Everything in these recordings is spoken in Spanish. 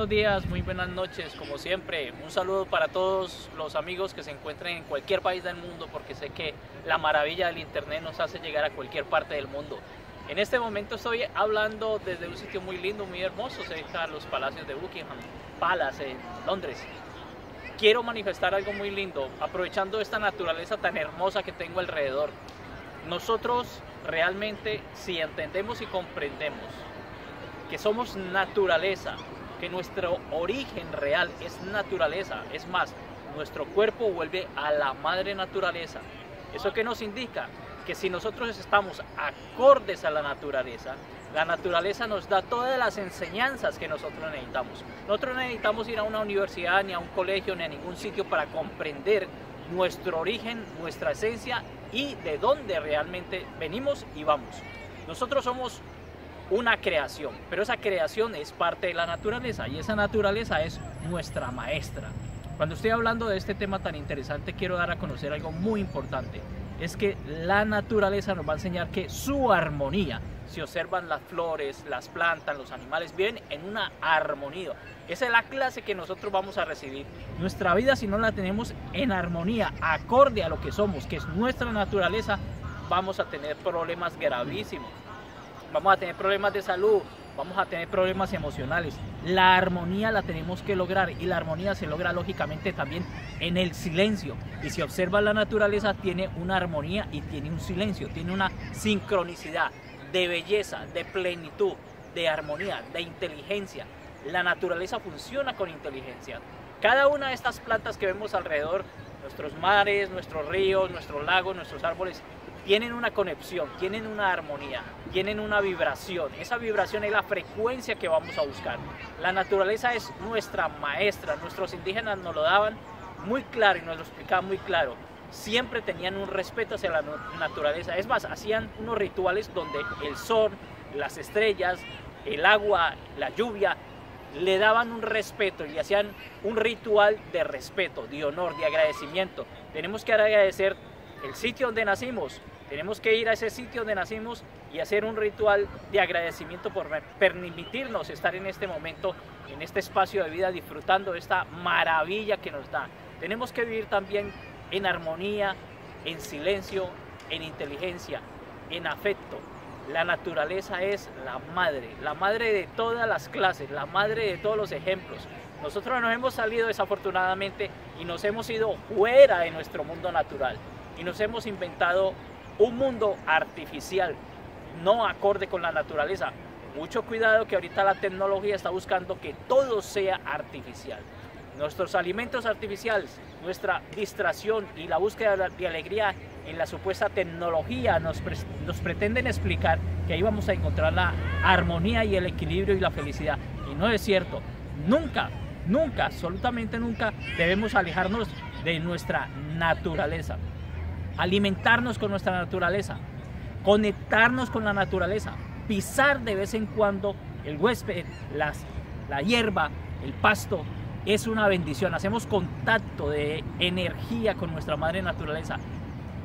buenos días, muy buenas noches, como siempre. Un saludo para todos los amigos que se encuentren en cualquier país del mundo, porque sé que la maravilla del Internet nos hace llegar a cualquier parte del mundo. En este momento estoy hablando desde un sitio muy lindo, muy hermoso, cerca de los palacios de Buckingham Palace en Londres. Quiero manifestar algo muy lindo, aprovechando esta naturaleza tan hermosa que tengo alrededor. Nosotros realmente, si entendemos y comprendemos que somos naturaleza, que nuestro origen real es naturaleza. Es más, nuestro cuerpo vuelve a la madre naturaleza. ¿Eso qué nos indica? Que si nosotros estamos acordes a la naturaleza, la naturaleza nos da todas las enseñanzas que nosotros necesitamos. Nosotros no necesitamos ir a una universidad, ni a un colegio, ni a ningún sitio para comprender nuestro origen, nuestra esencia y de dónde realmente venimos y vamos. Nosotros somos una creación, pero esa creación es parte de la naturaleza y esa naturaleza es nuestra maestra. Cuando estoy hablando de este tema tan interesante, quiero dar a conocer algo muy importante. Es que la naturaleza nos va a enseñar que su armonía, si observan las flores, las plantas, los animales, viven en una armonía. Esa es la clase que nosotros vamos a recibir. Nuestra vida, si no la tenemos en armonía, acorde a lo que somos, que es nuestra naturaleza, vamos a tener problemas gravísimos vamos a tener problemas de salud, vamos a tener problemas emocionales. La armonía la tenemos que lograr y la armonía se logra lógicamente también en el silencio. Y si observa la naturaleza tiene una armonía y tiene un silencio, tiene una sincronicidad de belleza, de plenitud, de armonía, de inteligencia. La naturaleza funciona con inteligencia. Cada una de estas plantas que vemos alrededor, nuestros mares, nuestros ríos, nuestros lagos, nuestros árboles, tienen una conexión, tienen una armonía, tienen una vibración. Esa vibración es la frecuencia que vamos a buscar. La naturaleza es nuestra maestra. Nuestros indígenas nos lo daban muy claro y nos lo explicaban muy claro. Siempre tenían un respeto hacia la naturaleza. Es más, hacían unos rituales donde el sol, las estrellas, el agua, la lluvia, le daban un respeto y hacían un ritual de respeto, de honor, de agradecimiento. Tenemos que agradecer el sitio donde nacimos. Tenemos que ir a ese sitio donde nacimos y hacer un ritual de agradecimiento por permitirnos estar en este momento, en este espacio de vida, disfrutando de esta maravilla que nos da. Tenemos que vivir también en armonía, en silencio, en inteligencia, en afecto. La naturaleza es la madre, la madre de todas las clases, la madre de todos los ejemplos. Nosotros nos hemos salido desafortunadamente y nos hemos ido fuera de nuestro mundo natural y nos hemos inventado un mundo artificial, no acorde con la naturaleza. Mucho cuidado que ahorita la tecnología está buscando que todo sea artificial. Nuestros alimentos artificiales, nuestra distracción y la búsqueda de alegría en la supuesta tecnología nos, nos pretenden explicar que ahí vamos a encontrar la armonía y el equilibrio y la felicidad. Y no es cierto. Nunca, nunca, absolutamente nunca debemos alejarnos de nuestra naturaleza alimentarnos con nuestra naturaleza, conectarnos con la naturaleza, pisar de vez en cuando el huésped, las, la hierba, el pasto, es una bendición. Hacemos contacto de energía con nuestra madre naturaleza.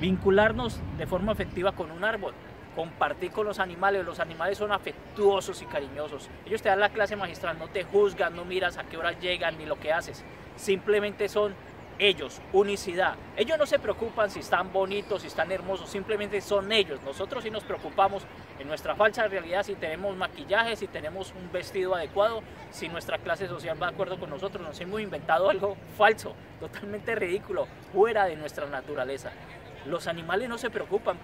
Vincularnos de forma afectiva con un árbol. Compartir con los animales. Los animales son afectuosos y cariñosos. Ellos te dan la clase magistral. No te juzgan, no miras a qué hora llegan ni lo que haces. Simplemente son ellos, unicidad. Ellos no se preocupan si están bonitos, si están hermosos, simplemente son ellos. Nosotros sí nos preocupamos en nuestra falsa realidad si tenemos maquillaje, si tenemos un vestido adecuado, si nuestra clase social va de acuerdo con nosotros. Nos hemos inventado algo falso, totalmente ridículo, fuera de nuestra naturaleza. Los animales no se preocupan,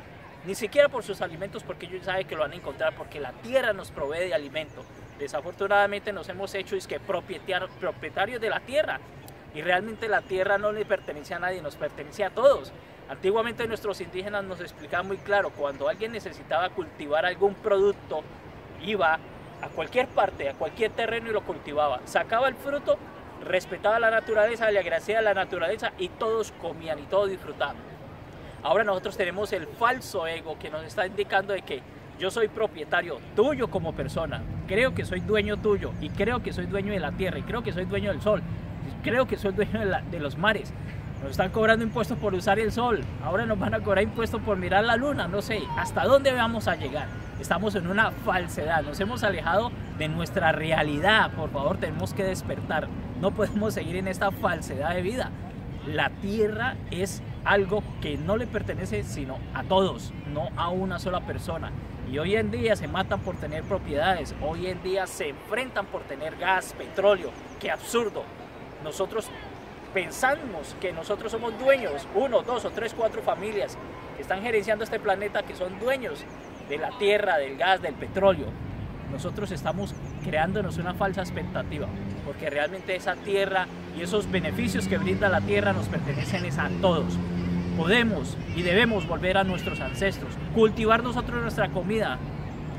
ni siquiera por sus alimentos, porque ellos saben que lo van a encontrar, porque la tierra nos provee de alimento. Desafortunadamente nos hemos hecho es que propietarios de la tierra y realmente la tierra no le pertenece a nadie, nos pertenece a todos. Antiguamente nuestros indígenas nos explicaban muy claro, cuando alguien necesitaba cultivar algún producto, iba a cualquier parte, a cualquier terreno y lo cultivaba. Sacaba el fruto, respetaba la naturaleza, le agradecía a la naturaleza y todos comían y todos disfrutaban. Ahora nosotros tenemos el falso ego que nos está indicando de que yo soy propietario tuyo como persona, creo que soy dueño tuyo y creo que soy dueño de la tierra y creo que soy dueño del sol creo que soy dueño de, los mares. Nos están cobrando impuestos por usar el sol. Ahora nos van a cobrar impuestos por mirar la luna. No sé, ¿hasta dónde vamos a llegar? Estamos en una falsedad. Nos hemos alejado de nuestra realidad. Por favor, tenemos que despertar. No podemos seguir en esta falsedad de vida. La tierra es algo que no le pertenece sino a todos, no a una sola persona. Y hoy en día se matan por tener propiedades, hoy en día se enfrentan por tener gas, petróleo. ¡Qué absurdo! Nosotros pensamos que nosotros somos dueños, uno, dos o tres, cuatro familias que están gerenciando este planeta, que son dueños de la tierra, del gas, del petróleo. Nosotros estamos creándonos una falsa expectativa, porque realmente esa tierra y esos beneficios que brinda la tierra nos pertenecen a todos podemos y debemos volver a nuestros ancestros, cultivar nosotros nuestra comida,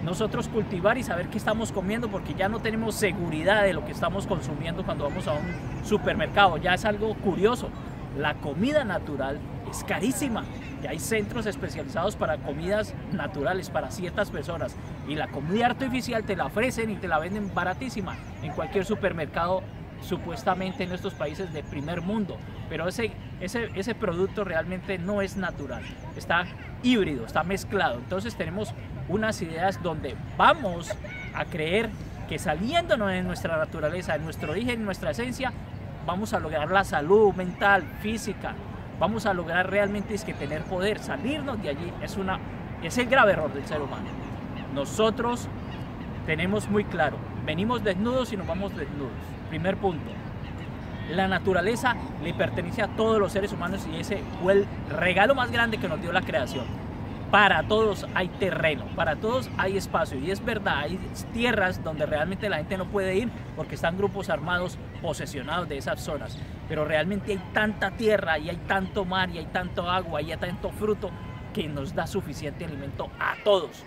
nosotros cultivar y saber qué estamos comiendo porque ya no tenemos seguridad de lo que estamos consumiendo cuando vamos a un supermercado. Ya es algo curioso. La comida natural es carísima. Y hay centros especializados para comidas naturales para ciertas personas. Y la comida artificial te la ofrecen y te la venden baratísima en cualquier supermercado supuestamente en estos países de primer mundo, pero ese, ese, ese producto realmente no es natural, está híbrido, está mezclado. Entonces tenemos unas ideas donde vamos a creer que saliéndonos de nuestra naturaleza, de nuestro origen, nuestra esencia, vamos a lograr la salud mental, física, vamos a lograr realmente es que tener poder, salirnos de allí es, una, es el grave error del ser humano. Nosotros tenemos muy claro, venimos desnudos y nos vamos desnudos. Primer punto. La naturaleza le pertenece a todos los seres humanos y ese fue el regalo más grande que nos dio la creación. Para todos hay terreno, para todos hay espacio y es verdad, hay tierras donde realmente la gente no puede ir porque están grupos armados posesionados de esas zonas. Pero realmente hay tanta tierra y hay tanto mar y hay tanto agua y hay tanto fruto que nos da suficiente alimento a todos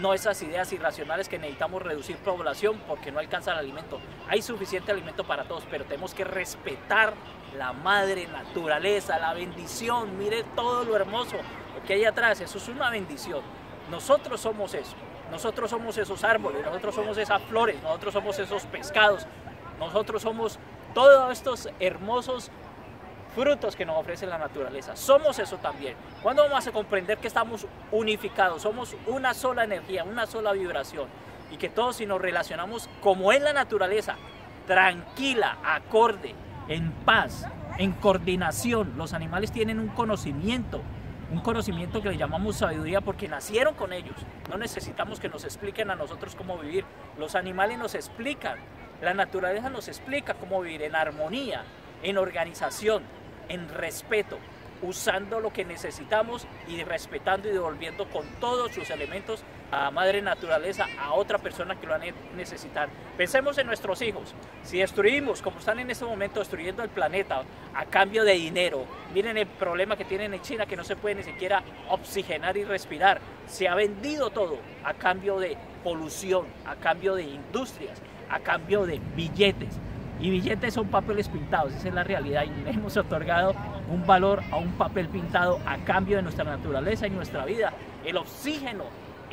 no esas ideas irracionales que necesitamos reducir población porque no alcanza el alimento. Hay suficiente alimento para todos, pero tenemos que respetar la madre naturaleza, la bendición. Mire todo lo hermoso que hay atrás, eso es una bendición. Nosotros somos eso, nosotros somos esos árboles, nosotros somos esas flores, nosotros somos esos pescados, nosotros somos todos estos hermosos frutos que nos ofrece la naturaleza. Somos eso también. ¿Cuándo vamos a comprender que estamos unificados? Somos una sola energía, una sola vibración. Y que todos si nos relacionamos como es la naturaleza, tranquila, acorde, en paz, en coordinación. Los animales tienen un conocimiento, un conocimiento que le llamamos sabiduría porque nacieron con ellos. No necesitamos que nos expliquen a nosotros cómo vivir. Los animales nos explican, la naturaleza nos explica cómo vivir en armonía, en organización, en respeto, usando lo que necesitamos y respetando y devolviendo con todos sus elementos a madre naturaleza, a otra persona que lo van a necesitar. Pensemos en nuestros hijos. Si destruimos, como están en este momento destruyendo el planeta a cambio de dinero, miren el problema que tienen en China que no se puede ni siquiera oxigenar y respirar. Se ha vendido todo a cambio de polución, a cambio de industrias, a cambio de billetes y billetes son papeles pintados, esa es la realidad y hemos otorgado un valor a un papel pintado a cambio de nuestra naturaleza y nuestra vida. El oxígeno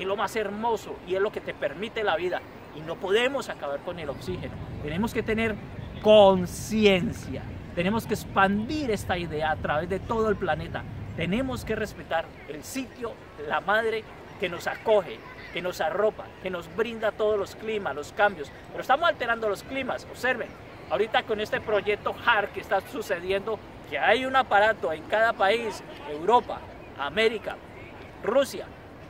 es lo más hermoso y es lo que te permite la vida y no podemos acabar con el oxígeno. Tenemos que tener conciencia, tenemos que expandir esta idea a través de todo el planeta. Tenemos que respetar el sitio, la madre que nos acoge, que nos arropa, que nos brinda todos los climas, los cambios. Pero estamos alterando los climas, observen, Ahorita con este proyecto HAR que está sucediendo, que hay un aparato en cada país, Europa, América, Rusia,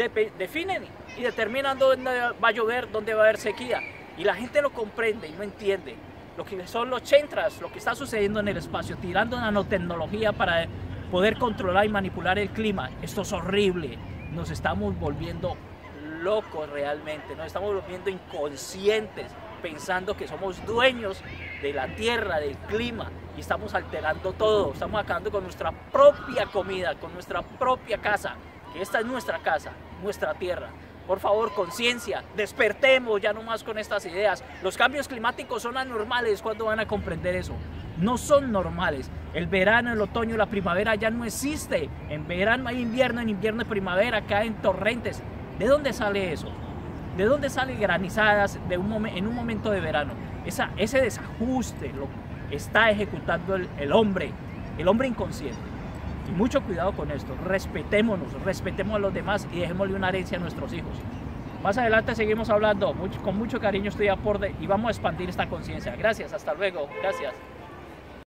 definen y determinan dónde va a llover, dónde va a haber sequía. Y la gente lo comprende y no entiende. Lo que son los chentras, lo que está sucediendo en el espacio, tirando nanotecnología para poder controlar y manipular el clima. Esto es horrible. Nos estamos volviendo locos realmente, nos estamos volviendo inconscientes pensando que somos dueños de la tierra, del clima y estamos alterando todo, estamos acabando con nuestra propia comida, con nuestra propia casa, que esta es nuestra casa, nuestra tierra. Por favor, conciencia, despertemos ya no más con estas ideas. Los cambios climáticos son anormales, ¿cuándo van a comprender eso? No son normales. El verano, el otoño, la primavera ya no existe. En verano hay invierno, en invierno hay primavera, caen torrentes. ¿De dónde sale eso? ¿De dónde salen granizadas en un momento de verano? Ese desajuste lo está ejecutando el hombre el hombre inconsciente. Mucho cuidado con esto, respetémonos, respetemos a los demás y dejémosle una herencia a nuestros hijos. Más adelante seguimos hablando, con mucho cariño estoy a por de, y vamos a expandir esta conciencia. Gracias, hasta luego, gracias.